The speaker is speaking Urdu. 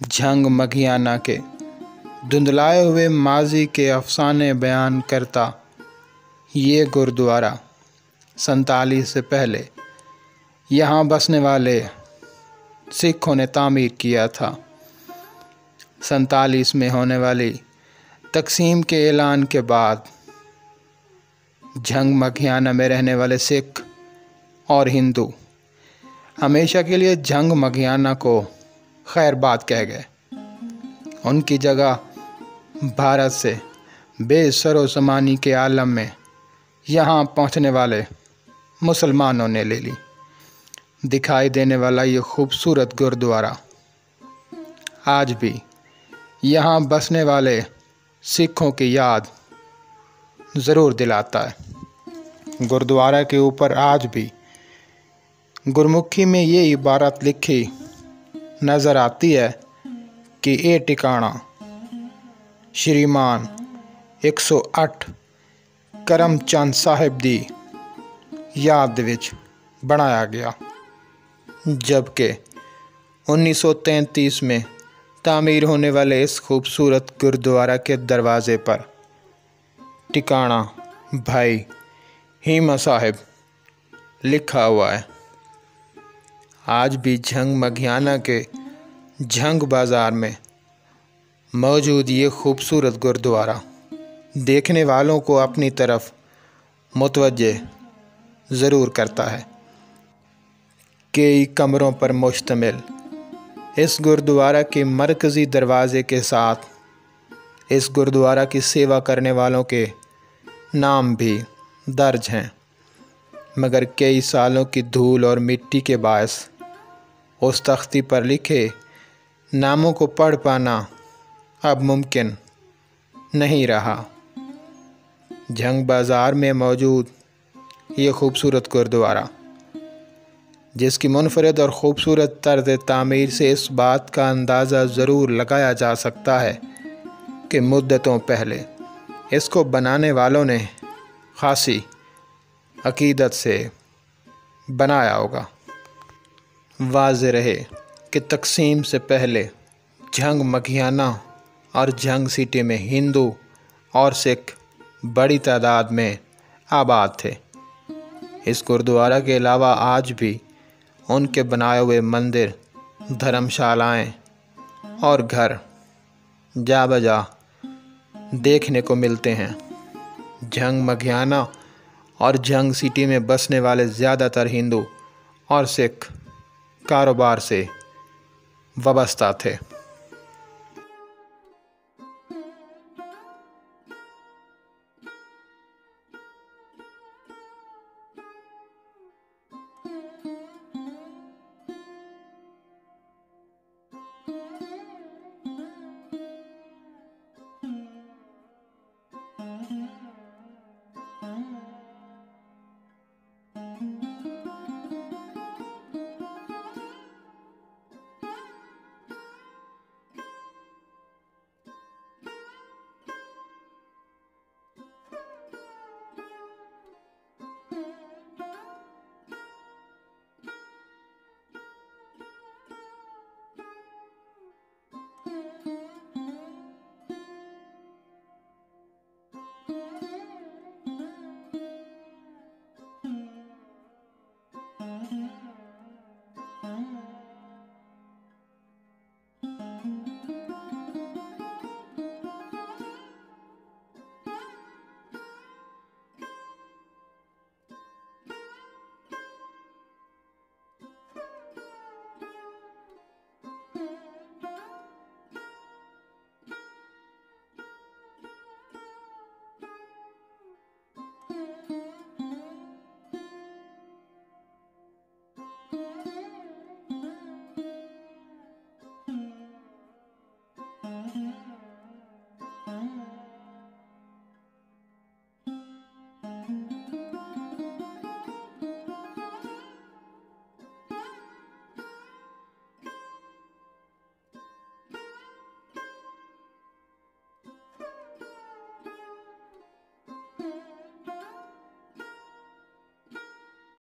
جھنگ مگھیانہ کے۔ دھندلائے ہوئے ماضی کے افسانے بیان کرتا یہ گردوارہ سنتالیس سے پہلے۔ یہاں بسنے والے سکھوں نے تعمیر کیا تھا۔ سنتالیس میں ہونے والی تقسیم کے اعلان کے بعد جھنگ مکھیانہ میں رہنے والے سکھ اور ہندو ہمیشہ کے لیے جھنگ مکھیانہ کو خیر بات کہہ گئے۔ ان کی جگہ بھارت سے بے سر و زمانی کے عالم میں یہاں پہنچنے والے مسلمانوں نے لے لی۔ دکھائی دینے والا یہ خوبصورت گردوارہ۔ آج بھی یہاں بسنے والے سکھوں کی یاد ضرور دلاتا ہے۔ گردوارہ کے اوپر آج بھی گرمکھی میں یہ عبارت لکھی نظر آتی ہے کہ اے ٹکانا شریمان، ایک سو اٹھ، کرم چند صاحب دی یاد وچ بنایا گیا۔ جبکہ انیس سو تینتیس میں تعمیر ہونے والے اس خوبصورت گردوارہ کے دروازے پر ٹکانا بھائی ہیما صاحب لکھا ہوا ہے۔ آج بھی جھنگ مگھیانہ کے جھنگ بازار میں موجود یہ خوبصورت گردوارہ دیکھنے والوں کو اپنی طرف متوجہ ضرور کرتا ہے۔ کئی کمروں پر مشتمل اس گردوارہ کے مرکزی دروازے کے ساتھ اس گردوارہ کی سیوا کرنے والوں کے نام بھی درج ہیں، مگر کئی سالوں کی دھول اور مٹی کے باعث اس تختی پر لکھے، ناموں کو پڑھ پانا اب ممکن نہیں رہا۔ جھنگ بازار میں موجود یہ خوبصورت گردوارہ، جس کی منفرد اور خوبصورت طرز تعمیر سے اس بات کا اندازہ ضرور لگایا جا سکتا ہے کہ مدتوں پہلے اس کو بنانے والوں نے خاصی عقیدت سے بنایا ہوگا۔ واضح رہے کہ تقسیم سے پہلے جھنگ مکھیانہ اور جھنگ سٹی میں ہندو اور سکھ بڑی تعداد میں آباد تھے۔ اس گردوارہ کے علاوہ آج بھی ان کے بنائے ہوئے مندر دھرم شالائیں اور گھر جا بجا دیکھنے کو ملتے ہیں۔ جھنگ مگھیانہ اور جھنگ سٹی میں بسنے والے زیادہ تر ہندو اور سکھ کاروبار سے وابستہ تھے۔